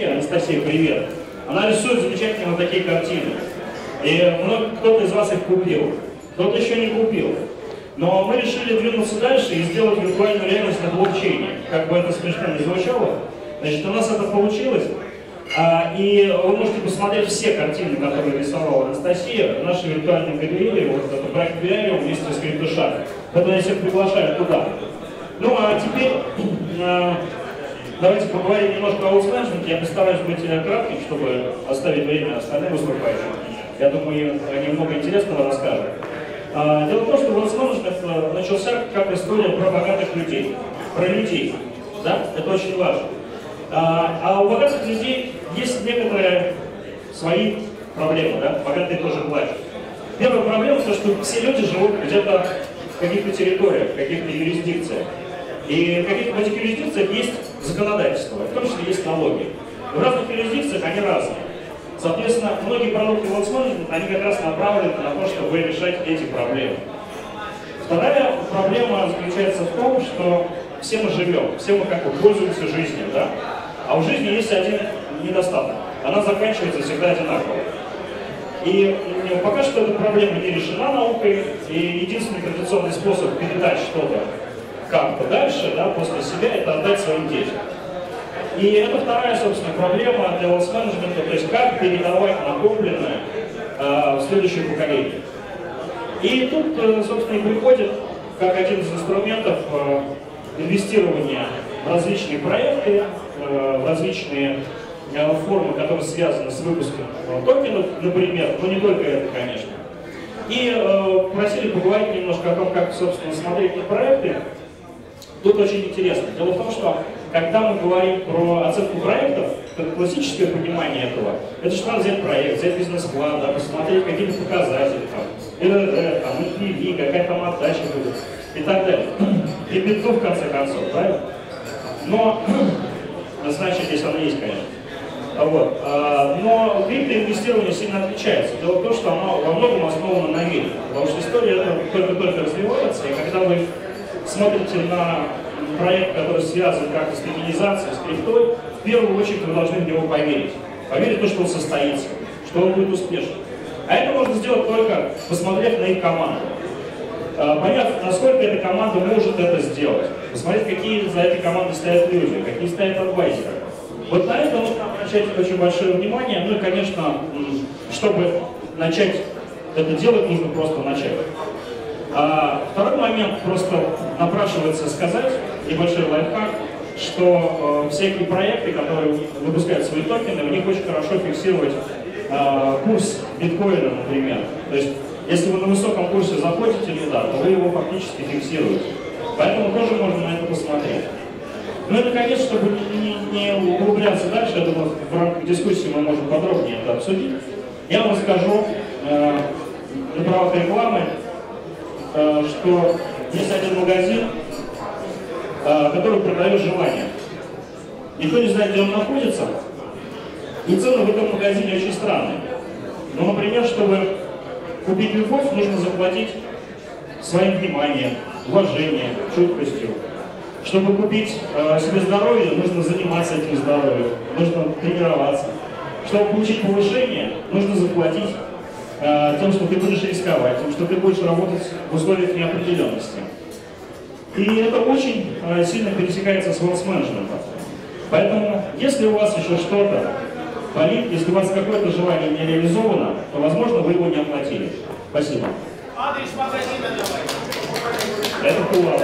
Анастасия, Анастасия, привет, она рисует замечательно такие картины. И кто-то из вас их купил, кто-то еще не купил. Но мы решили двинуться дальше и сделать виртуальную реальность на блокчейне. Как бы это смешно не звучало. Значит, у нас это получилось. А, и вы можете посмотреть все картины, которые рисовала Анастасия в нашей виртуальной галерее, вот это проект Биариум вместе с Криптушак. Поэтому я всех приглашаю туда. Ну а теперь а, давайте поговорим немножко о аутсменеджменте. Я постараюсь быть э, кратким, чтобы оставить время остальным выступающим. Я думаю, они много интересного расскажут. А, дело в том, что wealth management начался как история про богатых людей, про людей. Да? Это очень важно. А, а у богатых людей есть некоторые свои проблемы, да? Богатые тоже плачут. Первая проблема, то, что все люди живут где-то в каких-то территориях, в каких-то юрисдикциях. И в каких-то в этих юрисдикциях есть законодательство, в том числе есть налоги. В разных юрисдикциях они разные. Соответственно, многие продукты Wealth Management, они как раз направлены на то, чтобы решать эти проблемы. Вторая проблема заключается в том, что все мы живем, все мы как бы пользуемся жизнью, да? А у жизни есть один недостаток. Она заканчивается всегда одинаково. И пока что эта проблема не решена наукой, и единственный традиционный способ передать что-то как-то дальше, да, после себя, это отдать своим детям. И это вторая, собственно, проблема для management, то есть как передавать накопленное э, в следующее поколение. И тут, э, собственно, и приходит, как один из инструментов э, инвестирования в различные проекты, э, в различные э, формы, которые связаны с выпуском э, токенов, например, но не только это, конечно. И э, просили поговорить немножко о том, как, собственно, смотреть на проекты. Тут очень интересно. Дело в том, что когда мы говорим про оценку проектов, это классическое понимание этого, это что надо взять проект, взять бизнес-план, да, посмотреть какие-то показатели, там, РР, там, NPV, какая там отдача будет и так далее. И биту в конце концов, правильно? Но, значит, если оно есть, конечно. Вот. А, но криптоинвестирование сильно отличается. Дело в том, что оно во многом основано на вере. Потому что история это только-только развивается, и когда вы смотрите на проект, который связан как-то с токенизацией, с криптой, в первую очередь вы должны в него поверить. Поверить в то, что он состоится, что он будет успешным. А это можно сделать только посмотрев на их команду. А, поняв, насколько эта команда может это сделать. Посмотреть, какие за этой командой стоят люди, какие стоят адвайзеры. Вот на это нужно обращать очень большое внимание. Ну и, конечно, чтобы начать это делать, нужно просто начать. А второй момент просто напрашивается сказать, небольшой лайфхак, что э, всякие проекты, которые выпускают свои токены, в них очень хорошо фиксировать э, курс биткоина, например. То есть, если вы на высоком курсе заходите туда, то вы его фактически фиксируете. Поэтому тоже можно на это посмотреть. Ну и, наконец, чтобы не, не углубляться дальше, я думаю, в рамках дискуссии мы можем подробнее это обсудить, я вам расскажу э, на правах рекламы, что есть один магазин, э, который продает желание. Никто не знает, где он находится, и цены в этом магазине очень странные. Ну, например, чтобы купить любовь, нужно заплатить своим вниманием, уважением, чуткостью. Чтобы купить э, себе здоровье, нужно заниматься этим здоровьем, нужно тренироваться. Чтобы получить повышение, нужно заплатить э, тем, что ты будешь рисковать, тем, что ты будешь работать в условиях неопределенности. И это очень э, сильно пересекается с wealth management. Поэтому, если у вас еще что-то болит, если у вас какое-то желание не реализовано, то, возможно, вы его не оплатили. Спасибо. Адрес магазина давай. Это Кулав.